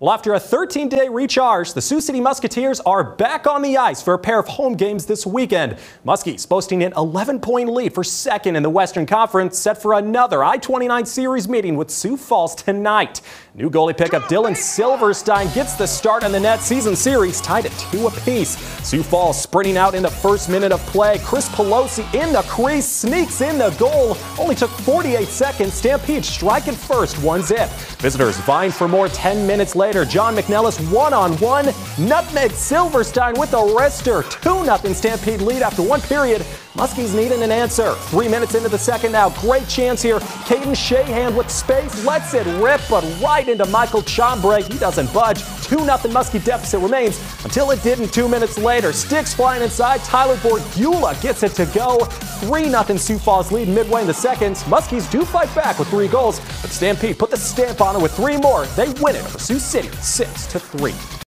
Well, after a 13-day recharge, the Sioux City Musketeers are back on the ice for a pair of home games this weekend. Muskies boasting an 11-point lead for second in the Western Conference, set for another I-29 series meeting with Sioux Falls tonight. New goalie pickup Dylan Silverstein gets the start on the net season series, tied at two apiece. Sioux Falls sprinting out in the first minute of play. Chris Pelosi in the crease, sneaks in the goal. Only took 48 seconds. Stampede striking first, one zip. Visitors vying for more 10 minutes later later, John McNellis one-on-one. Nutmeg Silverstein with a wrister. 2-0 Stampede lead after one period. Muskies needing an answer. Three minutes into the second now. Great chance here. Caden Shahan with space. Lets it rip, but right into Michael Chombre. He doesn't budge. 2-0 Muskie deficit remains until it didn't two minutes later. Sticks flying inside. Tyler Borgula gets it to go. 3-0 Sioux Falls lead midway in the second. Muskies do fight back with three goals, but Stampede put the stamp on it with three more. They win it over Sioux City 6 to 3.